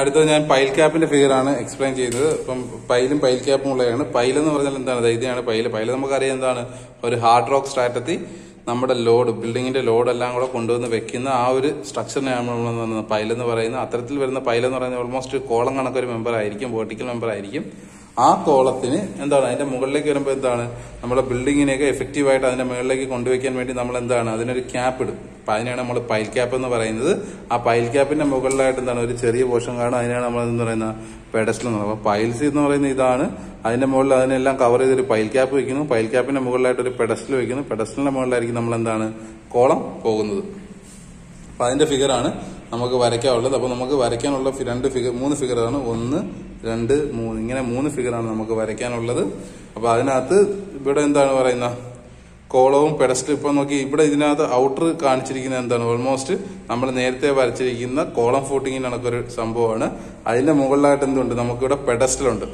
അടുത്തത് ഞാൻ പൈൽ ക്യാപ്പിന്റെ ഫിഗർ ആണ് എക്സ്പ്ലെയിൻ ചെയ്തത്. ഇപ്പം പൈലും പൈൽ ക്യാപ്പും ഉള്ളതാണ്. പൈൽ എന്ന് പറഞ്ഞാൽ എന്താണ്? ഇതാണ് പൈൽ പൈൽ നമുക്കറിയാം എന്താണ്? ഒരു ഹാർഡ് റോക്ക് സ്ട്രാറ്റത്തി നമ്മുടെ ലോഡ് ബിൽഡിങ്ങിന്റെ ലോഡ് എല്ലാം കൂടെ കൊണ്ടുവന്ന് വെക്കുന്ന ആ ഒരു സ്ട്രക്ചറിനെയാണ് നമ്മൾ പൈൽ എന്ന് പറയുന്നത്. അത്തരത്തിൽ വരുന്ന പൈലെന്ന് പറയുന്നത് ഓൾമോസ്റ്റ് കോളം കണക്കൊരു മെമ്പർ ആയിരിക്കും വെർട്ടിക്കൽ മെമ്പർ ആയിരിക്കും. ആ കോളത്തിന് എന്താണ്? അതിന്റെ മുകളിലേക്ക് വരുമ്പോൾ എന്താണ്? നമ്മുടെ ബിൽഡിങ്ങിനെയൊക്കെ എഫക്റ്റീവായിട്ട് അതിന്റെ മുകളിലേക്ക് കൊണ്ടുവയ്ക്കാൻ വേണ്ടി നമ്മൾ എന്താണ് അതിനൊരു ക്യാപ്പ് ഇടും. അപ്പൊ അതിനാണ് നമ്മൾ പൈൽ ക്യാപ്പ് എന്ന് പറയുന്നത്. ആ പൈൽ ക്യാപ്പിന്റെ മുകളിലായിട്ട് എന്താണ്? ഒരു ചെറിയ പോഷൻ കാണും. അതിനാണ് നമ്മൾ എന്ന് പറയുന്ന? പെഡസ്റ്റൽ എന്ന് പറയുന്നത്. പൈൽസ് എന്ന് പറയുന്ന ഇതാണ്. അതിന്റെ മുകളിൽ അതിനെല്ലാം കവർ ചെയ്തൊരു പൈൽ ക്യാപ്പ് വെക്കുന്നു. പൈൽ ക്യാപ്പിന്റെ മുകളിലായിട്ട് ഒരു പെഡസ്റ്റൽ വെക്കുന്നു. പെഡസ്റ്റലിന്റെ മുകളിലായിരിക്കും നമ്മൾ എന്താണ് കോളം പോകുന്നത്. അപ്പൊ അതിന്റെ ഫിഗറാണ് നമുക്ക് വരയ്ക്കാനുള്ളത്. അപ്പോൾ നമുക്ക് വരയ്ക്കാനുള്ള രണ്ട് ഫിഗർ മൂന്ന് ഫിഗറാണ് ഒന്ന് രണ്ട് മൂന്ന്. ഇങ്ങനെ മൂന്ന് ഫിഗറാണ് നമുക്ക് വരയ്ക്കാനുള്ളത്. അപ്പോൾ അതിനകത്ത് ഇവിടെ എന്താണ് പറയുന്നത്? കോളവും പെഡസ്റ്റലും ഇപ്പൊ നോക്കി ഇവിടെ ഇതിനകത്ത് ഔട്ടർ കാണിച്ചിരിക്കുന്ന എന്താണ്? ഓൾമോസ്റ്റ് നമ്മൾ നേരത്തെ വരച്ചിരിക്കുന്ന കോളം ഫൂട്ടിങ്ങിന് ഒരു സംഭവമാണ്. അതിന്റെ മുകളിലായിട്ട് എന്തുണ്ട്? നമുക്കിവിടെ പെഡസ്റ്റൽ ഉണ്ട്.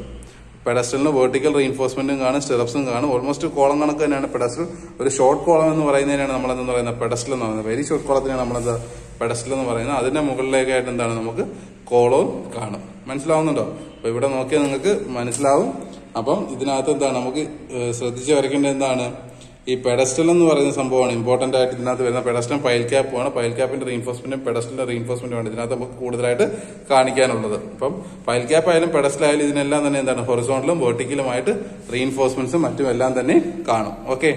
പെഡസ്റ്റലിന് വെർട്ടിക്കൽ റീൻഫോഴ്സ്മെന്റും കാണും സ്റ്റെറപ്സും കാണും. ഓൾമോസ്റ്റ് കോളം കണക്ക് തന്നെയാണ് പെഡസ്റ്റൽ ഒരു ഷോർട്ട് കോളം എന്ന് പറയുന്നതിനാണ് നമ്മൾ എന്ന് പറയുന്നത്? പെഡസ്റ്റൽ എന്ന് പറയുന്നത്. വെരി ഷോർട്ട് കോളത്തിനാണ് നമ്മളത് പെഡസ്റ്റൽ എന്ന് പറയുന്നത് അതിന്റെ മുകളിലേക്കായിട്ട് എന്താണ് നമുക്ക് കോളവും കാണും. മനസ്സിലാവുന്നുണ്ടോ? അപ്പൊ ഇവിടെ നോക്കിയാൽ നിങ്ങൾക്ക് മനസ്സിലാവും. അപ്പം ഇതിനകത്ത് എന്താണ് നമുക്ക് ശ്രദ്ധിച്ച് വരയ്ക്കേണ്ടത് എന്താണ്? ഈ പെഡസ്റ്റൽ എന്ന് പറയുന്ന സംഭവമാണ് ഇമ്പോർട്ടന്റ് ആയിട്ട് ഇതിനകത്ത് വരുന്ന പെഡസ്റ്റൽ പൈൽ ക്യാപ്പുമാണ് പൈൽ ക്യാപ്പിന്റെ റീൻഫോഴ്സ്മെന്റും പെഡസ്റ്റലിന്റെ റീൻഫോഴ്സ്മെന്റും ആണ് ഇതിനകത്ത് നമുക്ക് കൂടുതലായിട്ട് കാണിക്കാനുള്ളത്. അപ്പം പൈൽ ക്യാപ്പ് ആയാലും പെഡസ്റ്റൽ ആയാലും ഇതിനെല്ലാം തന്നെ എന്താണ്? ഹൊറിസോണ്ടലും വെർട്ടിക്കലുമായിട്ട് റീൻഫോഴ്സ്മെന്റ്സും മറ്റും എല്ലാം തന്നെ കാണും. ഓക്കെ